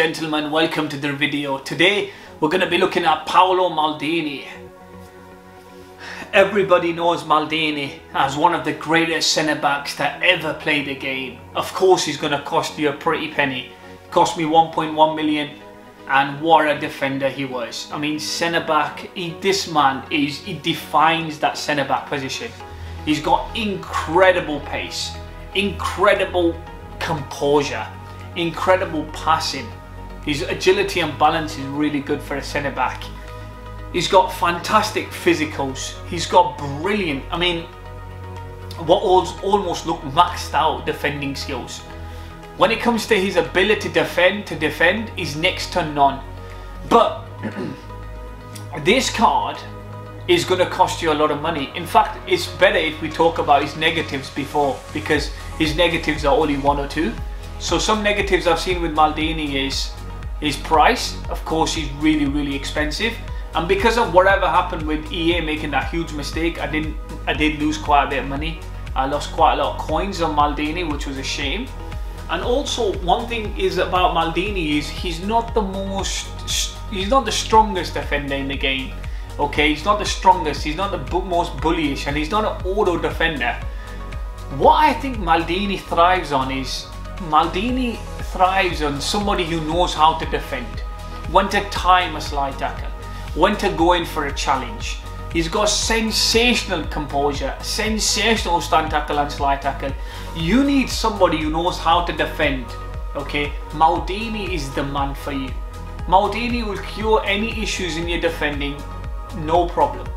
gentlemen, welcome to the video. Today we're going to be looking at Paolo Maldini. Everybody knows Maldini as one of the greatest centre backs that ever played the game. Of course, he's going to cost you a pretty penny. Cost me 1.1 million, and what a defender he was. I mean, centre back. He, this man is he defines that centre back position. He's got incredible pace, incredible composure, incredible passing. His agility and balance is really good for a centre back. He's got fantastic physicals. He's got brilliant, I mean, what almost, look maxed out defending skills. When it comes to his ability to defend, to defend, is next to none. But this card is going to cost you a lot of money. In fact, it's better if we talk about his negatives before because his negatives are only one or two. So some negatives I've seen with Maldini is his price. Of course, he's really, really expensive. And because of whatever happened with EA making that huge mistake, I didn't, I did lose quite a bit of money. I lost quite a lot of coins on Maldini, which was a shame. And also, one thing is about Maldini is he's not the most, he's not the strongest defender in the game. Okay, he's not the strongest, he's not the most bullyish, and he's not an auto defender. What I think Maldini thrives on is Maldini thrives on somebody who knows how to defend, when to time a slide tackle, when to go in for a challenge. He's got sensational composure, sensational stand tackle and slide tackle. You need somebody who knows how to defend. Okay, Maldini is the man for you. Maldini will cure any issues in your defending, no problem.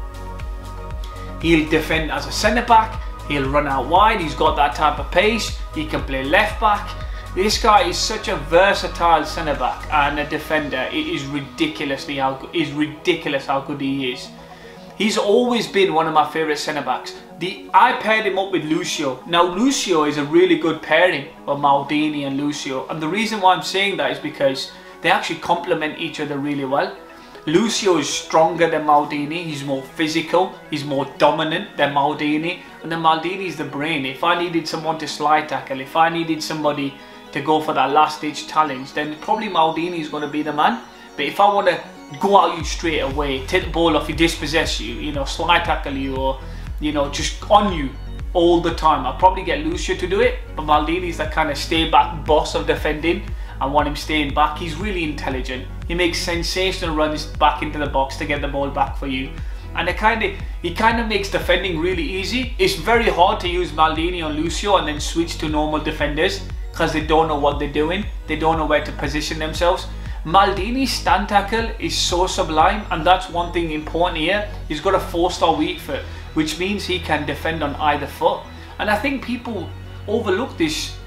He'll defend as a centre back, he'll run out wide, he's got that type of pace, he can play left back. This guy is such a versatile centre back and a defender. It is ridiculously how good, ridiculous how good he is. He's always been one of my favourite centre backs. The I paired him up with Lucio. Now Lucio is a really good pairing of Maldini and Lucio, and the reason why I'm saying that is because they actually complement each other really well. Lucio is stronger than Maldini, he's more physical, he's more dominant than Maldini, and then Maldini is the brain. If I needed someone to slide tackle, if I needed somebody to go for that last ditch challenge, then probably Maldini is going to be the man. But if I want to go at you straight away, take the ball off you, dispossess you, you know, slide tackle you, or you know, just on you all the time, I'll probably get Lucio to do it. But Maldini is that kind of stay back boss of defending. I want him staying back. He's really intelligent. He makes sensational runs back into the box to get the ball back for you. And it kind of he kind of makes defending really easy. It's very hard to use Maldini on Lucio and then switch to normal defenders because they don't know what they're doing. They don't know where to position themselves. Maldini's stand tackle is so sublime and that's one thing important here. He's got a 4-star weak foot which means he can defend on either foot. And I think people overlook this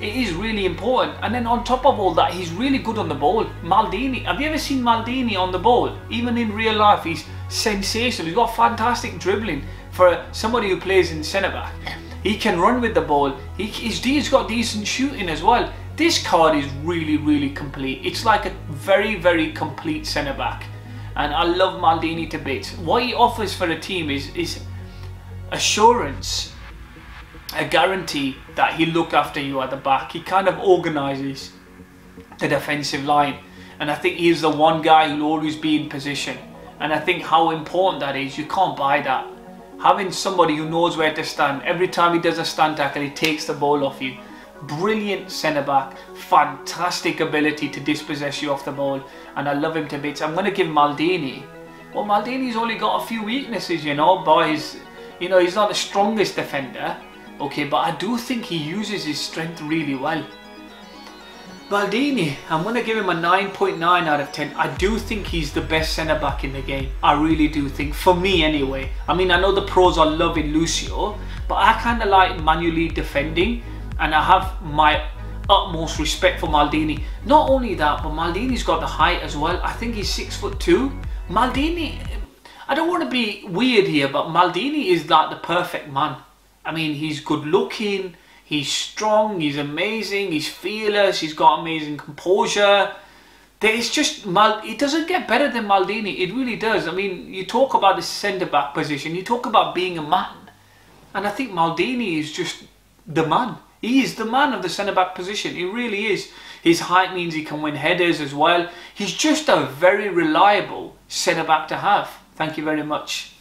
it is really important. And then on top of all that, he's really good on the ball. Maldini, have you ever seen Maldini on the ball? Even in real life, he's sensational. He's got fantastic dribbling for somebody who plays in centre back. He can run with the ball. He, he's, he's got decent shooting as well. This card is really, really complete. It's like a very, very complete centre back. And I love Maldini to bits. What he offers for a team is, is assurance a guarantee that he'll look after you at the back. He kind of organises the defensive line. And I think he's the one guy who'll always be in position. And I think how important that is, you can't buy that. Having somebody who knows where to stand, every time he does a stand tackle, he takes the ball off you. Brilliant centre back, fantastic ability to dispossess you off the ball, and I love him to bits. I'm going to give Maldini. Well, Maldini's only got a few weaknesses, you know, boys. You know, he's not the strongest defender, okay, but I do think he uses his strength really well. Maldini, I'm going to give him a 9.9 out of 10. I do think he's the best centre back in the game. I really do think, for me anyway. I mean, I know the pros are loving Lucio, but I kind of like manually defending, and I have my utmost respect for Maldini. Not only that, but Maldini's got the height as well. I think he's six foot two. Maldini, I don't want to be weird here, but Maldini is like the perfect man. I mean, he's good looking, He's strong, he's amazing, he's fearless, he's got amazing composure. It's just. It doesn't get better than Maldini. It really does. I mean, you talk about the centre back position. You talk about being a man, and I think Maldini is just the man. He is the man of the centre back position. He really is. His height means he can win headers as well. He's just a very reliable centre back to have. Thank you very much.